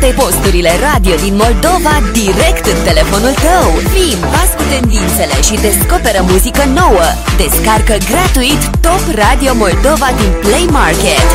toate posturile radio din Moldova direct în telefonul tău. Fii în pas cu tendințele și descoperă muzică nouă. Descarcă gratuit Top Radio Moldova din Play Market.